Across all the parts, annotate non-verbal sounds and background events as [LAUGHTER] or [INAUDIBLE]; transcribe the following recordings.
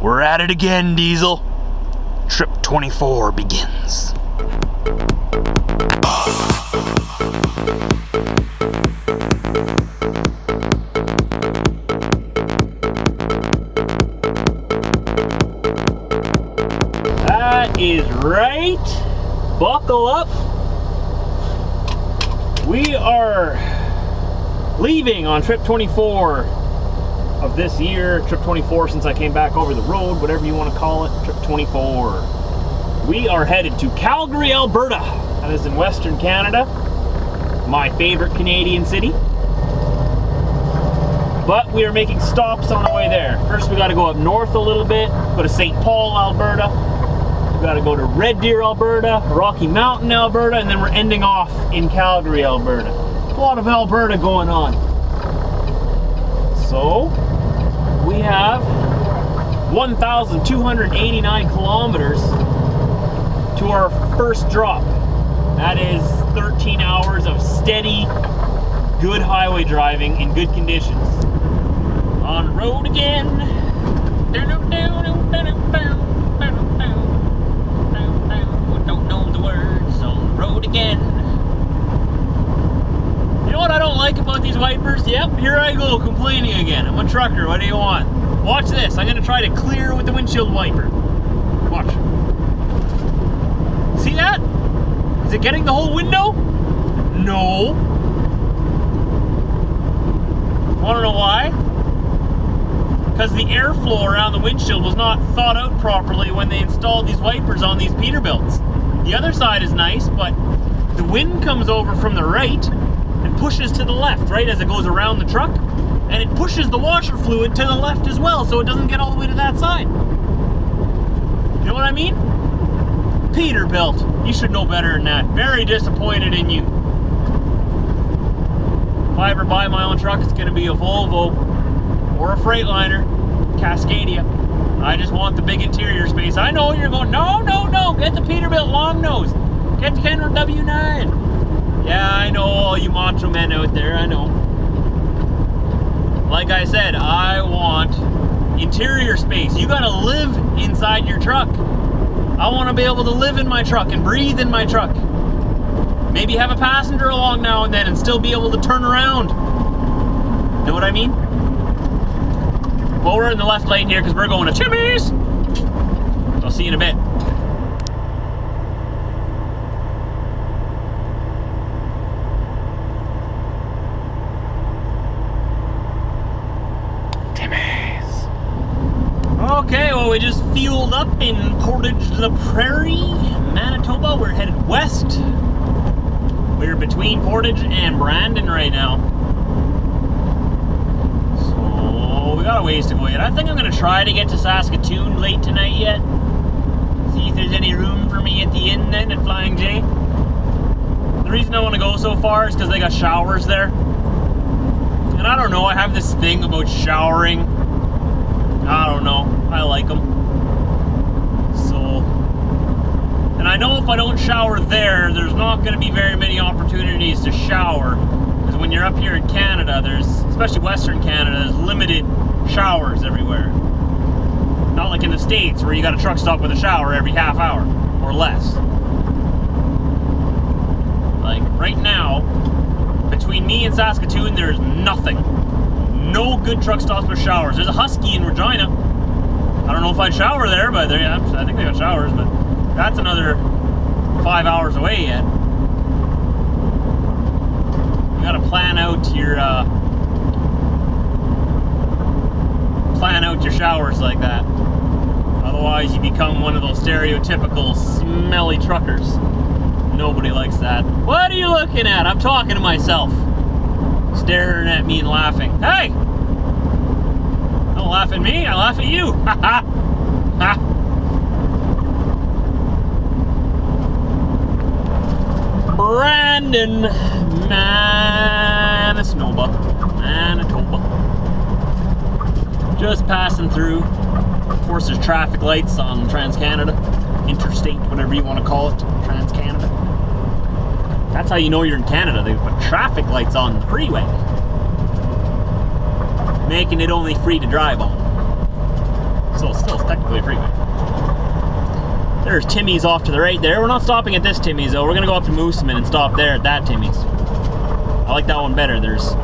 We're at it again, Diesel. Trip 24 begins. That is right. Buckle up. We are leaving on trip 24 of this year. Trip 24 since I came back over the road, whatever you want to call it. Trip 24. We are headed to Calgary, Alberta. That is in Western Canada. My favorite Canadian city. But we are making stops on the way there. First, we got to go up north a little bit, go to St. Paul, Alberta. We got to go to Red Deer, Alberta, Rocky Mountain, Alberta, and then we're ending off in Calgary, Alberta. A lot of Alberta going on. So, we have 1,289 kilometers to our first drop. That is 13 hours of steady, good highway driving in good conditions. On road again. Don't know the words. On road again. What I don't like about these wipers? Yep, here I go complaining again. I'm a trucker. What do you want? Watch this. I'm gonna try to clear with the windshield wiper. Watch. See that? Is it getting the whole window? No. Wanna know why? Because the airflow around the windshield was not thought out properly when they installed these wipers on these Peterbilts. The other side is nice, but the wind comes over from the right and pushes to the left, right, as it goes around the truck. And it pushes the washer fluid to the left as well, so it doesn't get all the way to that side. You know what I mean? Peterbilt, you should know better than that. Very disappointed in you. If I ever buy my own truck, it's gonna be a Volvo or a Freightliner, Cascadia. I just want the big interior space. I know you're going, no, no, no, get the Peterbilt long nose. Get the Kenworth W9. Yeah, I know all you macho men out there, I know. Like I said, I want interior space. You gotta live inside your truck. I wanna be able to live in my truck and breathe in my truck. Maybe have a passenger along now and then and still be able to turn around. Know what I mean? Well, we're in the left lane here because we're going to Timmy's. I'll see you in a bit. Timmy's. Okay, well, we just fueled up in Portage la Prairie, Manitoba. We're headed west. We're between Portage and Brandon right now. So we got a ways to go yet. I think I'm gonna try to get to Saskatoon late tonight yet. See if there's any room for me at the inn then at Flying J. The reason I want to go so far is because they got showers there. And I don't know, I have this thing about showering. I don't know. I like them. So, and I know if I don't shower there, there's not going to be very many opportunities to shower. Because when you're up here in Canada, there's, especially Western Canada, there's limited showers everywhere. Not like in the States where you got a truck stop with a shower every half hour or less. Like right now, between me and Saskatoon, there's nothing. No good truck stops with showers. There's a Husky in Regina. I don't know if I'd shower there, but I think they got showers, but that's another five hours away yet. You gotta plan out your uh, plan out your showers like that. Otherwise, you become one of those stereotypical smelly truckers. Nobody likes that. What are you looking at? I'm talking to myself. Staring at me and laughing. Hey! Don't laugh at me, I laugh at you. [LAUGHS] Ha ha! Ha! Brandon, Manitoba, Manitoba. Just passing through. Of course, there's traffic lights on Trans Canada, interstate, whatever you want to call it, Trans Canada. That's how you know you're in Canada. They put traffic lights on the freeway, making it only free to drive on. So, still technically freeway. There's Timmy's off to the right there. We're not stopping at this Timmy's though. We're gonna go up to Moosomin and stop there at that Timmy's. I like that one better. There's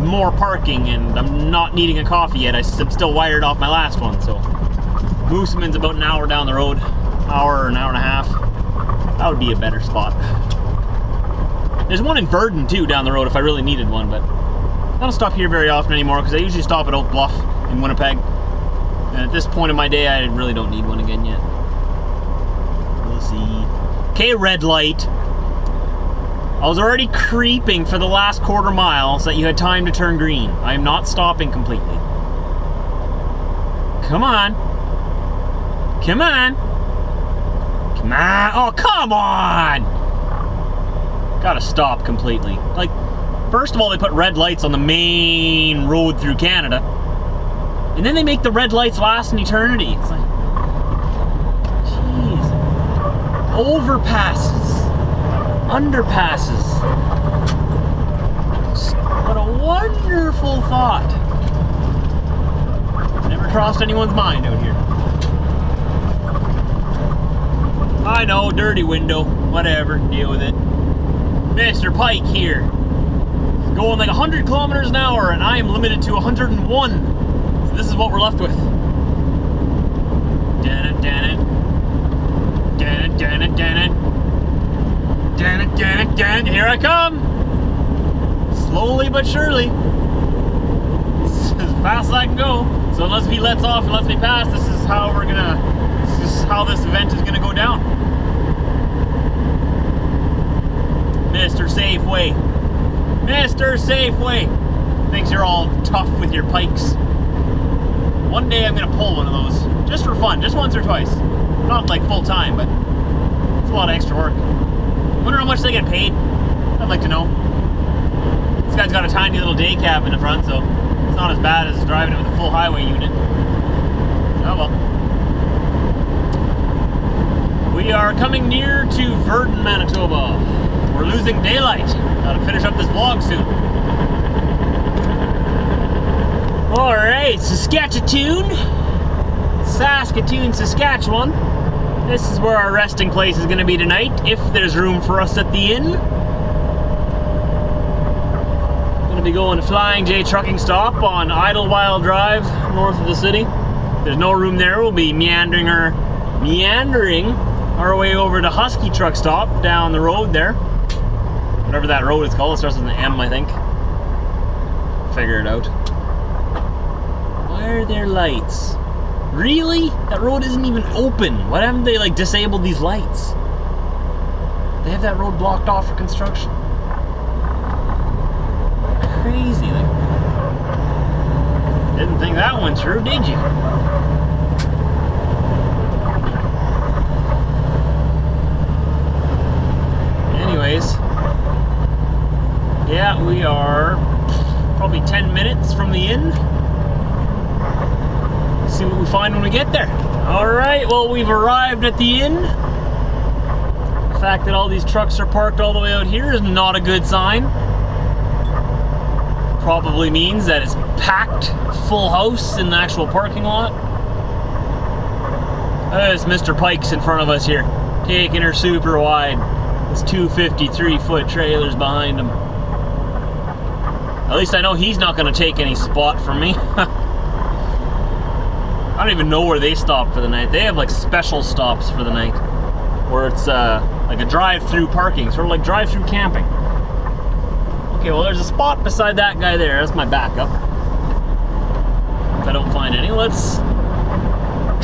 more parking and I'm not needing a coffee yet. I'm still wired off my last one, so Moosomin's about an hour down the road, hour or an hour and a half. That would be a better spot. There's one in Virden too down the road if I really needed one, but I don't stop here very often anymore because I usually stop at Oak Bluff in Winnipeg. And at this point in my day, I really don't need one again yet. We'll see. Okay, red light. I was already creeping for the last quarter mile so that you had time to turn green. I am not stopping completely. Come on. Come on. Come on. Oh, come on. Gotta stop completely. Like, first of all, they put red lights on the main road through Canada. And then they make the red lights last an eternity. It's like, jeez. Overpasses underpasses. What a wonderful thought. Never crossed anyone's mind out here. I know, dirty window. Whatever, deal with it. Mr. Pike here. Going like 100 kilometers an hour, and I am limited to 101. So this is what we're left with. Dan it, dan it. Dan it, dan it, dan it. Dan it. Here I come. Slowly but surely. [LAUGHS] As fast as I can go. So unless he lets off and lets me pass, this is how we're gonna, this is how this event is gonna go down. Mr. Safeway. Mr. Safeway. Thinks you're all tough with your pikes. One day I'm gonna pull one of those. Just for fun, just once or twice. Not like full time, but it's a lot of extra work. Wonder how much they get paid. I'd like to know. This guy's got a tiny little day cab in the front, so it's not as bad as driving it with a full highway unit. Oh well. We are coming near to Virden, Manitoba. We're losing daylight. Gotta finish up this vlog soon. Alright, Saskatchewan. Saskatoon, Saskatchewan. This is where our resting place is going to be tonight, if there's room for us at the inn. Going to be going to Flying J Trucking Stop on Idylwyld Drive, north of the city. If there's no room there, we'll be meandering our, meandering our way over to Husky Truck Stop down the road there. Whatever that road is called, it starts with an M, I think. Figure it out. Why are there lights? Really? That road isn't even open. Why haven't they like disabled these lights? They have that road blocked off for construction. Crazy. Like, didn't think that one through, did you? Anyways, yeah, we are probably 10 minutes from the inn see what we find when we get there. All right, well, we've arrived at the inn. The fact that all these trucks are parked all the way out here is not a good sign. Probably means that it's packed, full house in the actual parking lot. There's Mr. Pikes in front of us here, taking her super wide. It's 253 foot trailers behind him. At least I know he's not going to take any spot from me. [LAUGHS] I don't even know where they stop for the night. They have like special stops for the night where it's uh, like a drive-through parking, sort of like drive-through camping. Okay, well there's a spot beside that guy there. That's my backup. If I don't find any, let's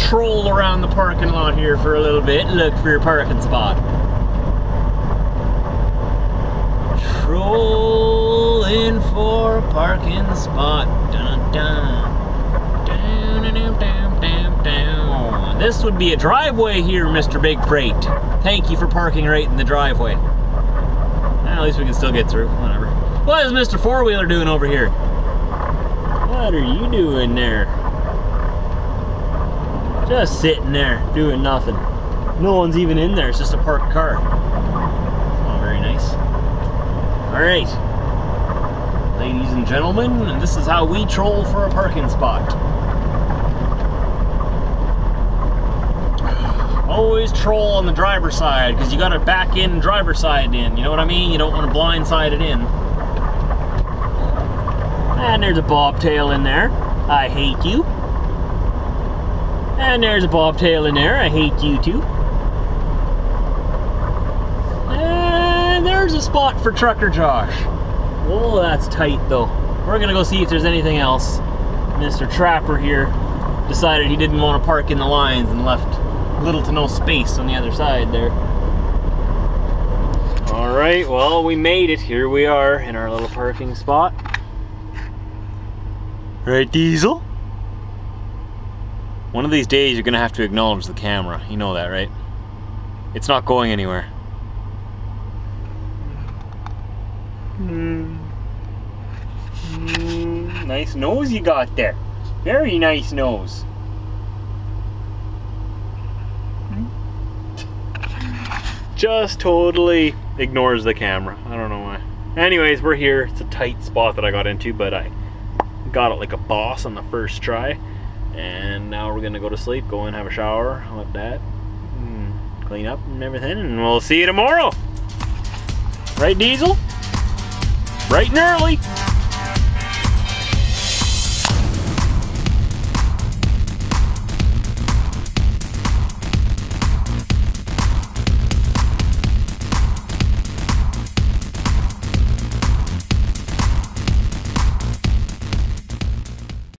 troll around the parking lot here for a little bit look for your parking spot. Trolling for a parking spot. Dun dun. This would be a driveway here, Mr. Big Freight. Thank you for parking right in the driveway. Well, at least we can still get through, whatever. What is Mr. Four-Wheeler doing over here? What are you doing there? Just sitting there, doing nothing. No one's even in there, it's just a parked car. Alright, ladies and gentlemen, and this is how we troll for a parking spot. Always troll on the driver's side, because you gotta back in driver's side in, you know what I mean? You don't want to blindside it in. And there's a bobtail in there. I hate you. And there's a bobtail in there. I hate you too. There's a spot for Trucker Josh. Oh, that's tight though. We're gonna go see if there's anything else. Mr. Trapper here decided he didn't want to park in the lines and left little to no space on the other side there. All right, well, we made it. Here we are in our little parking spot. Right, Diesel? One of these days, you're gonna have to acknowledge the camera. You know that, right? It's not going anywhere. Mm. Nice nose you got there. Very nice nose. Just totally ignores the camera. I don't know why. Anyways, we're here. It's a tight spot that I got into, but I got it like a boss on the first try. And now we're gonna go to sleep, go and have a shower, like that, clean up and everything, and we'll see you tomorrow. Right, Diesel? Bright and early.